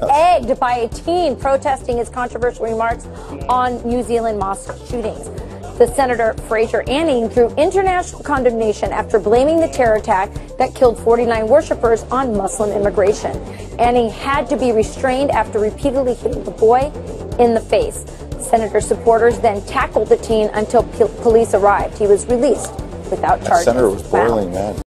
egged by a teen protesting his controversial remarks on New Zealand mosque shootings. The Senator Fraser Anning drew international condemnation after blaming the terror attack that killed 49 worshippers on Muslim immigration. Anning had to be restrained after repeatedly hitting the boy in the face. Senator supporters then tackled the teen until police arrived. He was released without charges. The Senator was Wow. boiling mad.